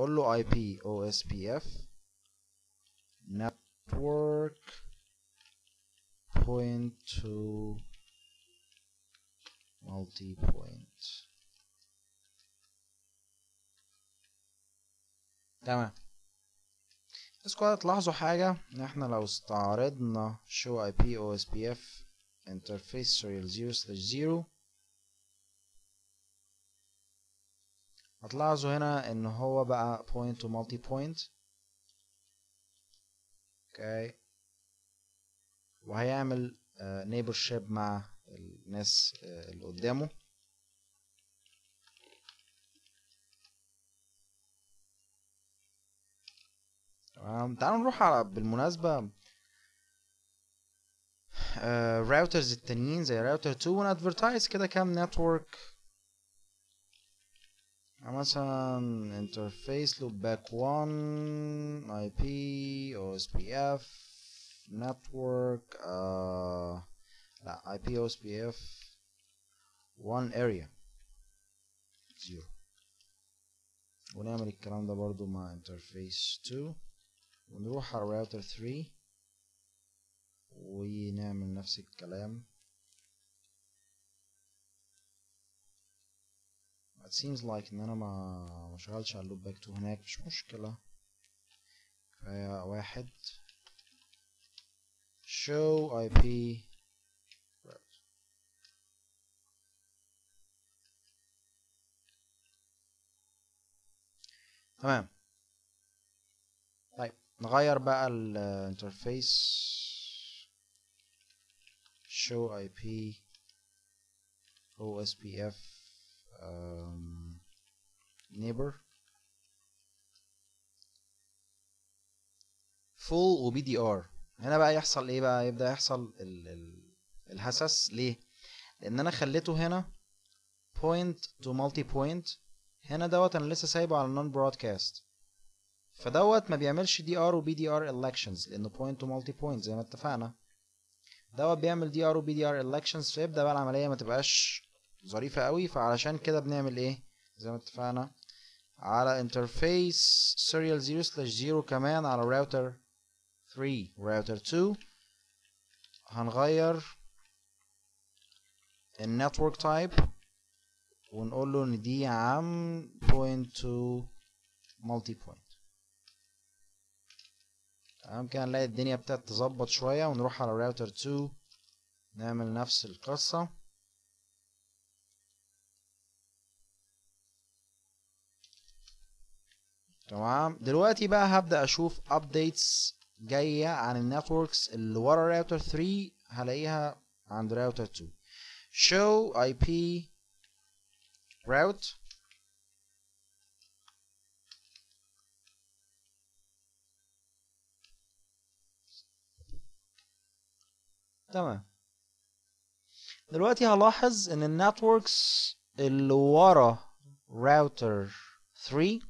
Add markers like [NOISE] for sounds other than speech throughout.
هقول له IP OSPF network point to multi point تمام بس كده تلاحظوا حاجة ان إحنا لو استعرضنا show IP OSPF interface serial 0 slash 0 هتلاحظوا هنا إن هو بقى to multi point أوكي وهيعمل uh, neighborship مع الناس uh, اللي قدامه. تمام. تعالوا نروح على بالمناسبة. routers التانيين زي راوتر 2 ون advertise كده كام network مثلا interface loopback 1 اي بي أو اس بي اف نتورك لا اي بي أو اس بي اف 1 اريا 0 ونعمل الكلام ده برضو مع interface 2 ونروح على راوتر 3 ونعمل نفس الكلام it seems like إن أنا ما ما شغلش على ال loopback 2 هناك. مش مشكلة. كفاية واحد. Show IP تمام. طيب نغير بقى ال interface show IP OSPF neighbor. Full و BDR هنا بقى يحصل إيه بقى؟ يبدأ يحصل ال ال الهسس ليه؟ لأن أنا خليته هنا point to multi point هنا دوت أنا لسه سايبه على non broadcast فدوت ما بيعملش DR و BDR elections لأنه point to multi point زي ما اتفقنا. دوت بيعمل DR و BDR elections فيبدأ بقى العملية ما تبقاش ظريفة قوي فعلشان كده بنعمل إيه؟ زي ما اتفقنا على interface serial 0 slash 0 كمان على router 3 router 2 هنغير ال network type ونقول له إن دي عم point to multi point. تمام كده نلاقي الدنيا ابتدت تظبط شوية ونروح على راوتر 2 نعمل نفس القصة. تمام؟ دلوقتي بقى هبدأ أشوف updates جاية عن ال networks اللي ورا راوتر 3 هلاقيها عند راوتر 2 show IP route. تمام. دلوقتي هلاحظ إن ال networks اللي ورا راوتر 3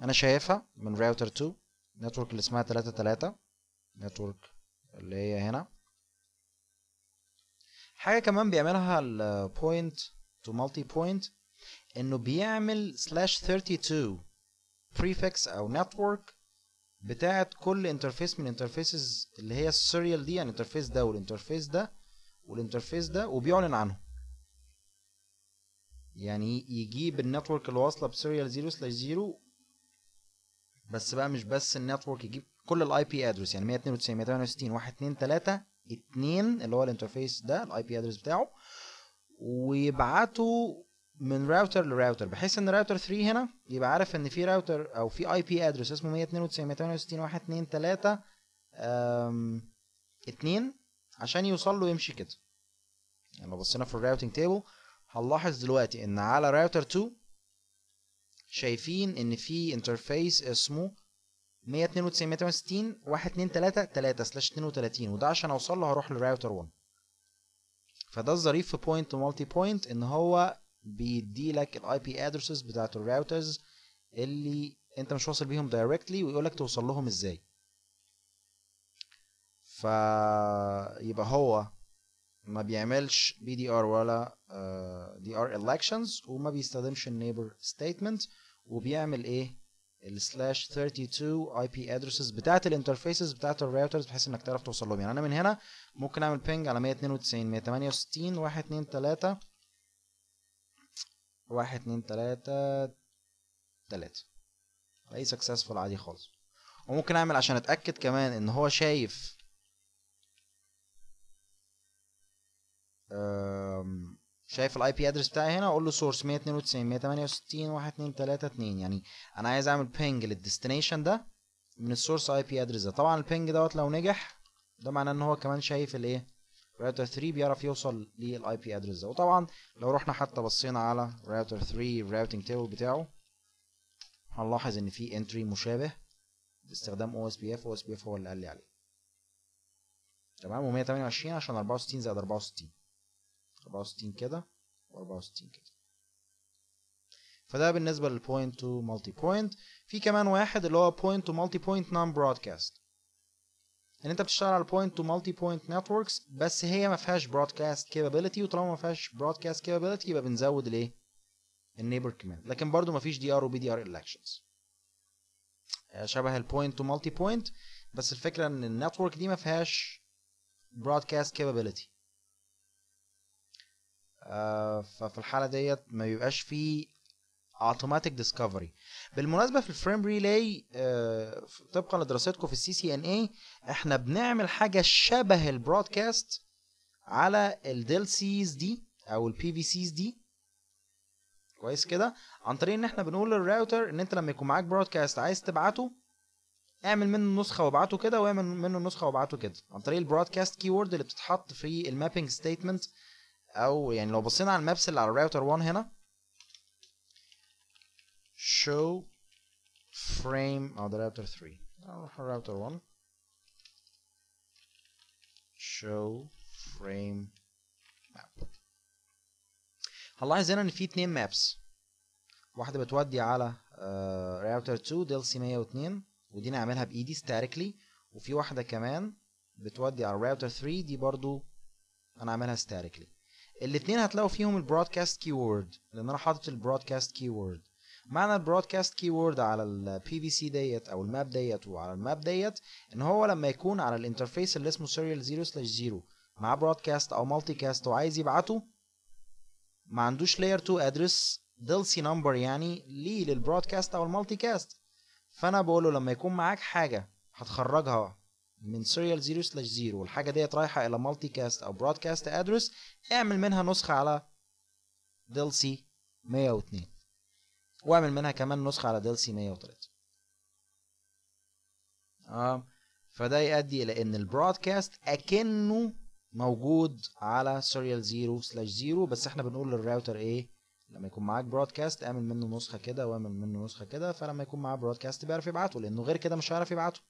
أنا شايفها من راوتر 2 network اللي اسمها 3 3 network اللي هي هنا. حاجة كمان بيعملها ال point to multipoint إنه بيعمل slash 32 prefix أو network بتاعت كل interface من interfaces اللي هي ال serial دي يعني ال interface ده وال interface ده وال interface ده وبيعلن عنه يعني يجيب ال network اللي واصله ب serial 0 slash 0 بس بقى مش بس ال network يجيب كل ال IP address يعني 192 168 1 2 3 2 اللي هو ال interface ده ال IP address بتاعه ويبعته من router ل router بحيث إن راوتر 3 هنا يبقى عارف إن في راوتر أو في IP address اسمه 192 168 1 2 3 2 عشان يوصل له يمشي كده. يعني لو بصينا في ال routing table هنلاحظ دلوقتي إن على راوتر 2 شايفين إن في interface اسمه 192 168 1 2 3 3 slash 32 وده عشان أوصل له هروح لراوتر 1 فده الظريف في point و multipoint إن هو بيدي لك ال IP addresses بتاعت ال routers اللي أنت مش واصل بيهم directly ويقول لك توصل لهم إزاي. فيبقى هو ما بيعملش BDR ولا DR elections وما بيستخدمش ال neighbor statement وبيعمل إيه؟ ال slash 32 IP addresses بتاعت ال interfaces بتاعت ال routers بحيث إنك تعرف توصل لهم. يعني أنا من هنا ممكن أعمل ping على 192 168 1 2 3 1 2 3 3 أي successful عادي خالص. وممكن أعمل عشان أتأكد كمان إن هو شايف أم، شايف ال IP address بتاعي هنا أقول له source 192 168 1 2 3 2 يعني أنا عايز أعمل ping لل destination ده من ال source IP address ده. طبعا ال ping دوت لو نجح ده معناه إن هو كمان شايف الايه راوتر 3 بيعرف يوصل لل IP address ده. وطبعا لو رحنا حتى بصينا على راوتر 3 ال routing table بتاعه هنلاحظ إن في entry مشابه باستخدام أو اس بي اف أو اس بي اف هو اللي قال لي عليه. تمام؟ و128 عشان 64 زائد 64 64 كده و64 كده. فده بالنسبة لل point to multipoint في كمان واحد اللي هو point to multipoint non-broadcast إن أنت بتشتغل على point to multipoint networks بس هي ما فيهاش broadcast capability وطالما ما فيهاش broadcast capability يبقى بنزود الايه ال neighbor كمان لكن برضو ما فيش DR و BDR elections شبه ال point to multipoint بس الفكرة إن ال network دي ما فيهاش broadcast capability ففي الحالة ديت ما بيبقاش فيه automatic discovery بالمناسبة في ال frame relay طبقا لدراستكم في ال CCNA إحنا بنعمل حاجة شبه ال broadcast على ال DLCIs دي أو ال PVCs دي كويس كده؟ عن طريق إن إحنا بنقول للراوتر إن أنت لما يكون معاك broadcast عايز تبعته اعمل منه نسخه وابعته كده واعمل منه نسخه وابعته كده. عن طريق ال broadcast keyword اللي بتتحط في ال mapping statement أو يعني لو بصينا على ال maps اللي على الراوتر 1 هنا show frame آه ده راوتر 3 نروح الراوتر 1 show frame map. هنلاحظ هنا إن في اتنين maps واحدة بتودي على راوتر 2 DLCI 102 ودي نعملها بإيدي statically وفي واحدة كمان بتودي على راوتر 3 دي برضو أنا عاملها statically الاتنين هتلاقوا فيهم ال broadcast keyword لأن أنا حاطط ال broadcast keyword معنى ال broadcast keyword على ال PVC ديت أو ال map ديت وعلى ال map ديت إن هو لما يكون على ال interface اللي اسمه serial 0 slash 0 معاه broadcast أو multicast وعايز يبعته ما عندوش layer 2 address DLCI number يعني ليه لل broadcast أو ال multicast فأنا بقول له لما يكون معاك حاجة هتخرجها من serial 0 slash 0 والحاجة ديت رايحة إلى multicast أو broadcast address اعمل منها نسخة على DLCI 102 واعمل منها كمان نسخة على DLCI 103 آه فده يؤدي إلى إن ال broadcast أكنه موجود على serial 0 slash 0 بس إحنا بنقول للراوتر إيه؟ لما يكون معاك broadcast اعمل منه نسخة كده واعمل منه نسخة كده. فلما يكون معاه broadcast بيعرف يبعته لأنه غير كده مش هيعرف يبعته.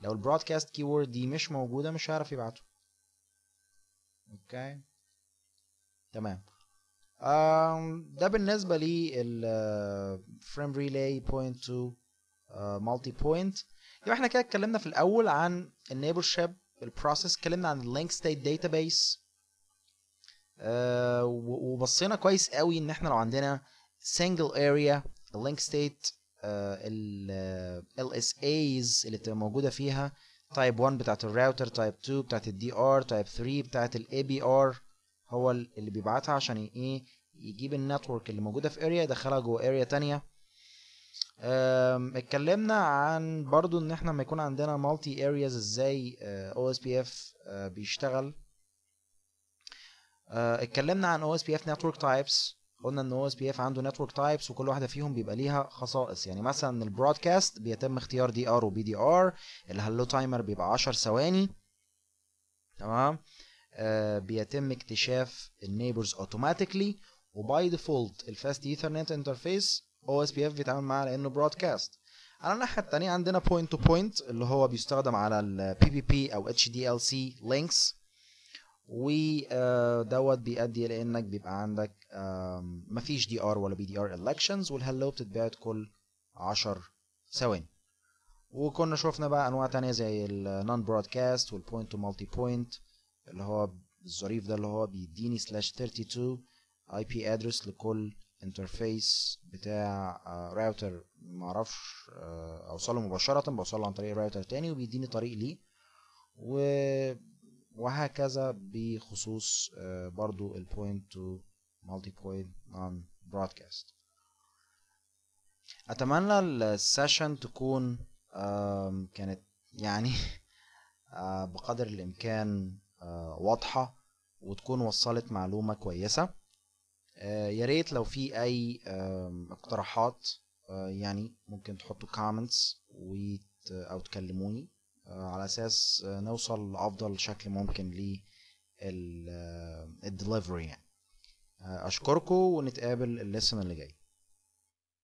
لو ال broadcast keyword دي مش موجودة مش هيعرف يبعته. okay تمام. آم ده بالنسبة لل frame relay point to multi point يبقى إحنا كده اتكلمنا في الأول عن ال neighborship ال process اتكلمنا عن ال link state database وبصينا كويس قوي ان إحنا لو عندنا single area ال link state LSAs اللي بتبقى موجودة فيها type 1 بتاعت ال router type 2 بتاعت ال DR type 3 بتاعت ال ABR هو اللي بيبعتها عشان إيه يجيب ال network اللي موجودة في area يدخلها جوه area تانية. اتكلمنا عن برضو إن إحنا لما يكون عندنا multi areas إزاي OSPF بيشتغل. اتكلمنا عن OSPF network types قلنا إن OSPF عنده network types وكل واحدة فيهم بيبقى ليها خصائص. يعني مثلا ال broadcast بيتم اختيار DR و BDR ال hello timer بيبقى 10 ثواني تمام؟ آه بيتم اكتشاف ال neighbors automatically و by default ال fast ethernet interface OSPF بيتعامل معاه لأنه broadcast على الناحية الثانية عندنا point to point اللي هو بيستخدم على البي بي بي أو اتش دي ال سي لينكس ودوت بيؤدي إلى إنك بيبقى عندك مفيش DR ولا BDR elections وال hello بتتبعت كل 10 ثواني. وكنا شفنا بقى أنواع تانية زي ال non broadcast وال point to multi point اللي هو الظريف ده اللي هو بيديني slash 32 IP address لكل interface بتاع راوتر معرفش آه، أوصله مباشرة بوصله عن طريق راوتر تاني وبيديني طريق ليه. و وهكذا بخصوص آه، برضو ال point to multi point non broadcast. أتمنى ال session تكون كانت يعني [LAUGHS] آه، بقدر الإمكان آه، واضحة وتكون وصلت معلومة كويسة. آه، يا ريت لو في أي اقتراحات يعني ممكن تحطوا وت أو تكلموني. على أساس آه، نوصل لأفضل شكل ممكن لل الدليفري يعني. آه، أشكركم ونتقابل ال lesson اللي جاي.